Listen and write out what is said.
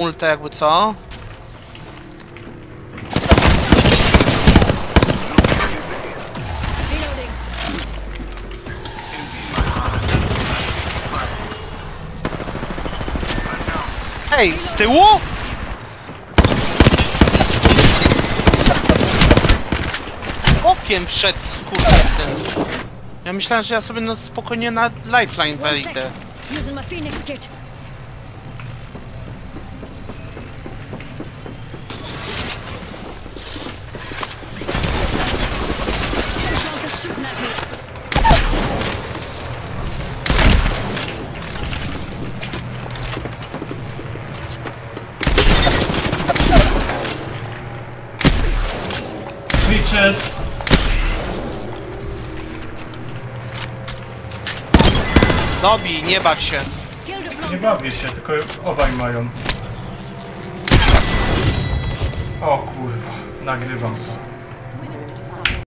ulta jakby co. Ej, z tyłu? Okiem przed skurwysem. Ja myślałem, że ja sobie no spokojnie na lifeline wejdę. Using my Phoenix kit. Witches! Dobi, nie baw się. Nie bawię się, tylko obaj mają. O kurwa, nagrywam to.